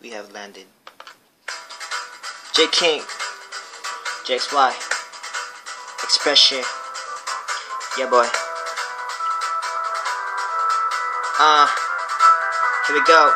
we have landed. J King, JXY, Expression, yeah boy. Uh, here we go.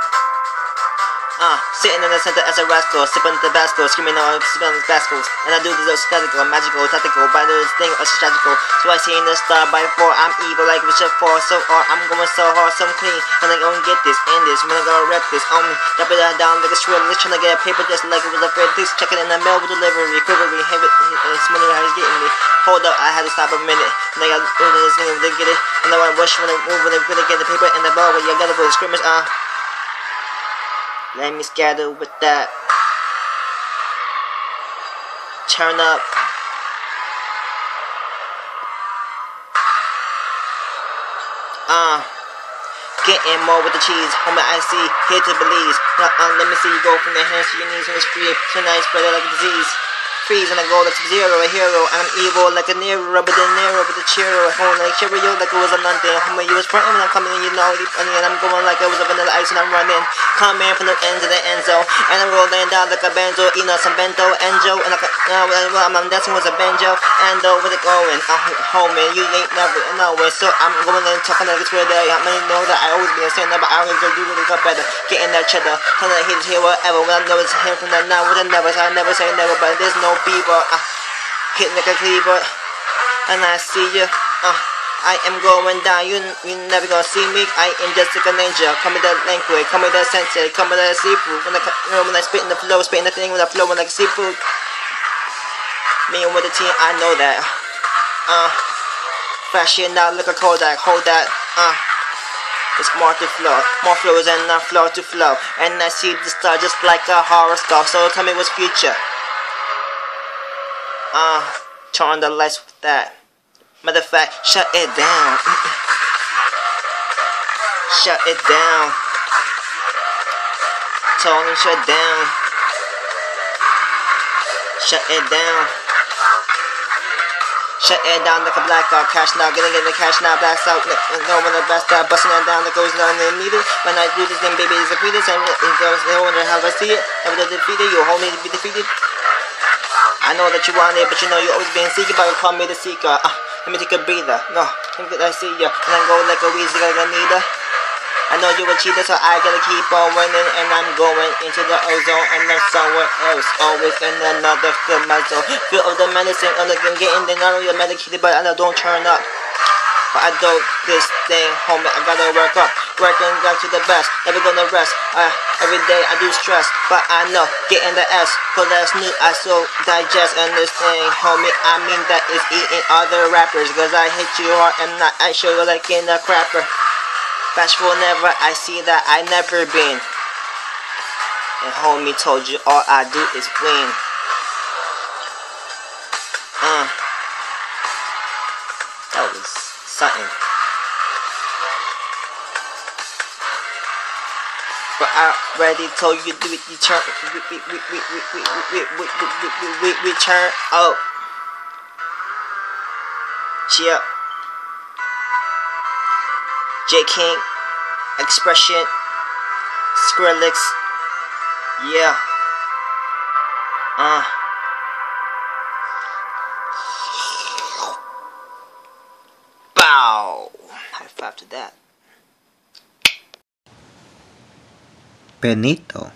Uh, sitting in the center as a rascal, sipping Tabasco, screaming on spilling bascos. And I do this statical, magical, tactical, by this thing or strategical. So I see in the star by four, I'm evil like Richard Four, so hard, I'm going so hard, so clean. And I'm gonna get this, end this, when I'm gonna wreck this on me. Drop it down like a shrill, trying to get a paper just like it was a red Please check it in the mail with delivery, quivery, heavy, it's money how he's getting me. Hold up, I had to stop a minute. And I got this thing, they get it. And I rush when I move, when they really get the paper and the ball, when you got it for the scrimmage, uh. Let me scatter with that. Turn up. Uh, getting more with the cheese. Homie, I see, here to Belize. Uh, uh, let me see you go from the hands to your knees when it's free. Tonight, spread it like a disease freeze and I go like zero, a hero. I'm evil like a Nero, but the Nero, but the Chiro. Home like Cheerio, like it was a nothing. Homie, you was frontin' when I'm coming, you know, deep and I'm going like it was a vanilla ice and I'm running. Coming from the end to the end zone, and I'm rolling down like a benzo, you know, some bento, enjo, and like a, uh, well, I'm dancing with a banjo, and uh, where it going? I'm homie, you ain't never nowhere, so I'm going and talking like it's where they, I mean, know that I always be a sinner, but I always do what really got better. Getting that cheddar, telling the haters here, whatever, when I know it's him from the now, with the never, I never say never, but there's no beaver. Uh, hitting like a cleaver, and I see you. Uh, I am going down. You you never gonna see me. I am just like a ninja. Come with that language. Come with that sensei. Come with that seafood. When I you know, when I spit in the flow, spitting the thing when I flow like seafood. Me and with the team, I know that. Uh, flashing out like a Kodak. Hold that. Uh. It's more to flow, more flows and not flow to flow. And I see the star just like a horoscope. So tell me what's future. Uh, turn the lights with that. Matter of fact, shut it down. shut it down. Tony, shut down. Shut it down. Shut it down like a blackout. Cash now, getting get the cash now. Blacks out. No one the best out. Busting it down that goes down in the meter. When I do this then baby, it's a fetus. And goes, no wonder how I see it. Never defeated. You me to be defeated. I know that you want it, but you know you always been seeking, but you call me the seeker. Uh, let me take a breather. No, think that I see ya. And I go like a weasel, like a needle. I know you're a cheater, so I gotta keep on winning. And I'm going into the ozone and then somewhere else. Always in another field, my zone. Feel of the medicine, and I'm getting the not only medicated, but I don't turn up. But I do this thing, homie, I gotta work up. Working down to the best, never gonna rest. Uh, every day I do stress, but I know getting the S. For that's new, I so digest and this thing, homie. I mean that is eating other rappers, cause I hit you hard and not I show you like in a crapper. Bashful never, I see that I never been. And homie told you all I do is win. Uh, that was something. but I'm ready so you do it you turn we we we we we we we we we turn Oh. Yep J King Expression Skrillex Yeah Uh Bow High five to that Benito